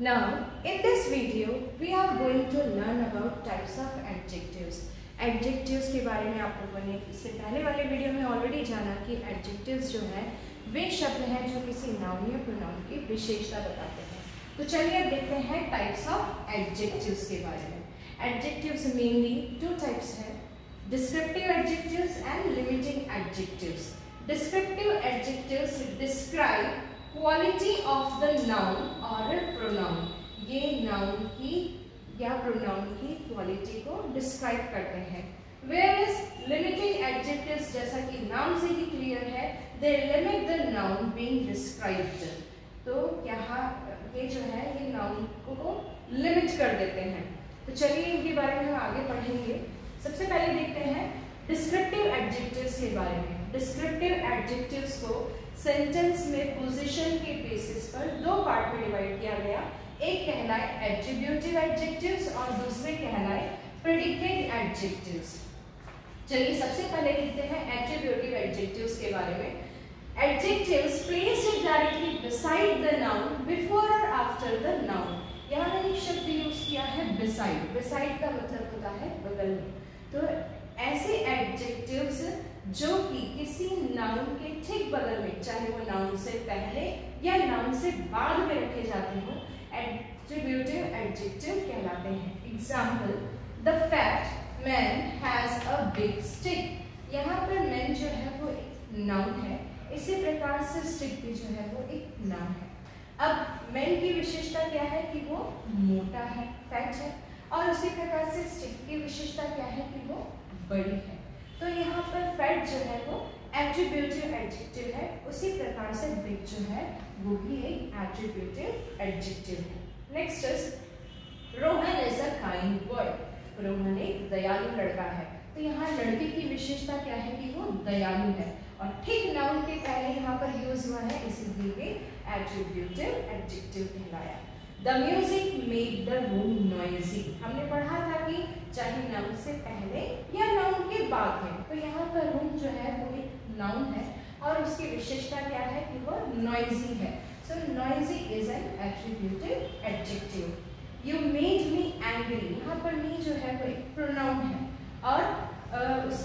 Now, in this video, we are going to learn about types of adjectives. Adjectives के बारे में आप लोगों ने इससे पहले वाले वीडियो में ऑलरेडी जाना कि adjectives जो है वे शब्द हैं जो किसी नाउन या प्रोनाउन की विशेषता बताते हैं। तो चलिए देखते हैं टाइप्स ऑफ़ एडजेक्टिव्स के बारे में। एडजेक्टिव्स मेनली टू टाइप्स है descriptive adjectives and limiting adjectives descriptive adjectives describe quality of the noun और प्रोनाउन ये नाउन की, या प्रोनाउन की क्वालिटी को डिस्क्राइब करते हैं। वेयर इज़ लिमिटिंग एडजेक्टिव्स जैसा कि नाम से ही क्लियर है they limit the noun being described तो यहाँ, ये जो है, ये नाउन को लिमिट कर देते हैं। तो चलिए इनके बारे में हम आगे पढ़ेंगे। सबसे पहले देखते हैं डिस्क्रिप्टिव एडजेक्टिव्स के बारे में। डिस्क्रिप्टिव एडजेक्टिव्स को सेंटेंस में पोजीशन के बेसिस पर दो पार्ट में डिवाइड किया गया। एक कहलाए एट्रीब्यूटिव एडजेक्टिव्स और दूसरे कहलाए प्रेडिकेट एडजेक्टिव्स चलिए सबसे पहले देखते हैं एट्रीब्यूटिव एडजेक्टिव्स के बारे में। Adjectives placed directly beside the noun before और आफ्टर द नाउन यहाँ मैंने शब्द यूज़ किया है बिसाइड बिसाइड का मतलब होता है बगल में। तो ऐसे एडजेक्टिव्स जो कि किसी नाउन के ठीक बगल में, चाहे वो नाउन से पहले या नाउन से बाद में रखे जाते हो एट्रीब्यूटिव एडजेक्टिव कहलाते हैं। Example the fact man has a big stick यहाँ पर मैन जो है वो एक नाउन है। इसी प्रकार से स्टिक भी जो है वो एक नाउन है। अब मैन की विशेषता क्या है कि वो मोटा है फैट है, और उसी प्रकार से स्टिक की विशेषता क्या है कि वो बड़ी है। तो यहाँ पर फैट जो है वो एट्रीब्यूटिव एडजेक्टिव है, उसी प्रकार से बिग जो है, वो भी एक एट्रीब्यूटिव एडजेक्टिव है। Next is Rohan is a kind word Rohan एक दयालु लड़का है। तो यहाँ लड़के की विशेषता क्या है कि वो दयालु है। और ठीक नाउन के पहले यहाँ पर यूज़ हुआ है, इसीलिए एट्रीब्यूटिव एडजेक्टिव कहलाया। The music made the room noisy हमने पढ़ा था कि चाहे नाउन से पहले या नाउन के बाद में तो यहाँ पर रूम जो है वो एक नाउन है, और उसकी विशेषता क्या है कि वो नॉइजी है। So noisy is an attributive adjective you made me angry यहाँ पर मी जो है वो एक प्रोनाउन है। और उस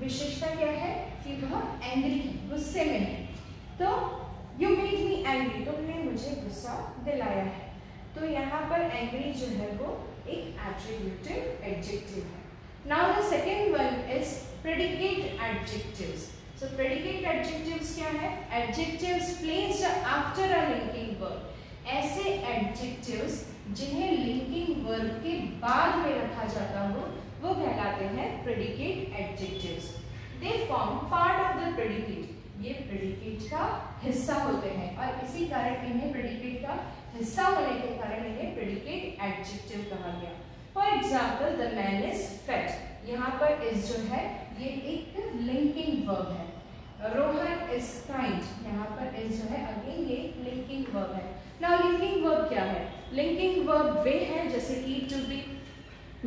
विशेषता क्या है कि वह एंग्री गुस्से में है। तो यू मेड मी एंग्री तुमने मुझे गुस्सा दिलाया है। तो यहाँ पर एंग्री जो है वो एक एट्रीब्यूटिव एडजेक्टिव है। Now the second one is predicate adjectives so predicate adjectives क्या है? Adjectives placed after a linking verb ऐसे एडजेक्टिव्स जिन्हें लिंकिंग वर्ब के बाद में रखा जाता हो, वो कहलाते हैं predicate adjectives they form part of the predicate ये प्रेडिकेट का हिस्सा होते हैं और इसी कारण इन्हें प्रेडिकेट का हिस्सा होने के कारण इन्हें प्रेडिकेट एडजेक्टिव कहा गया। For example the man is fat यहाँ पर इज़ जो है, ये एक लिंकिंग वर्ब है। रोहन इज़ काइंड यहाँ पर इज़ जो है अगेन ये लिंकिंग वर्ब है. नाउ लिंकिंग वर्ब क्या है? लिंकिंग वर्ब वे है जैसे की टू बी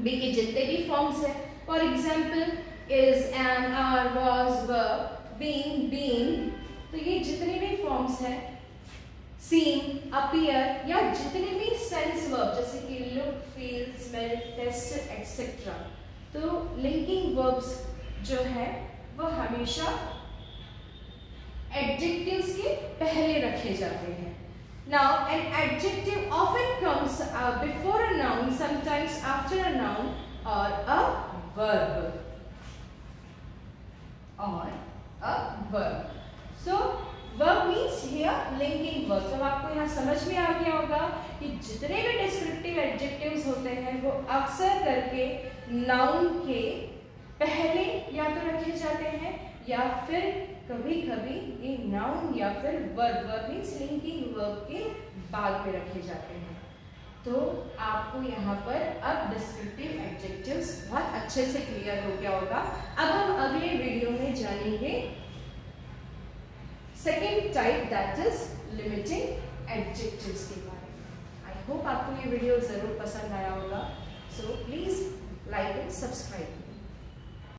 बी के जितने भी फॉर्म्स है. For example is and are was verb been तो ये जितने भी फॉर्म्स हैं सीन अपीयर या जितने भी सेंस वर्ब जैसे कि look feel smell taste etcetera तो लिंकिंग वर्ब्स जो है, वो हमेशा एडजेक्टिव्स के पहले रखे जाते हैं Now, an adjective often comes uh, before a noun, sometimes after a noun or a verb. Or a verb. So, verb means here linking verb तो आपको यहाँ समझ में आ गया होगा कि जितने भी डिस्क्रिप्टिव एडजेक्टिव्स होते हैं वो अक्सर करके नाउन के पहले या तो रखे जाते हैं या फिर कभी कभी ये नाउन या फिर verb verb means linking verb के बाद में रखे जाते हैं। तो आपको यहाँ पर अब डिस्क्रिप्टिव एडजेक्टिव्स बहुत अच्छे से क्लियर हो गया होगा। अब हम अगले वीडियो में जानेंगे। Second type that is limiting adjectives के बारे में। आई होप आपको ये वीडियो ज़रूर पसंद आया होगा। So please like and subscribe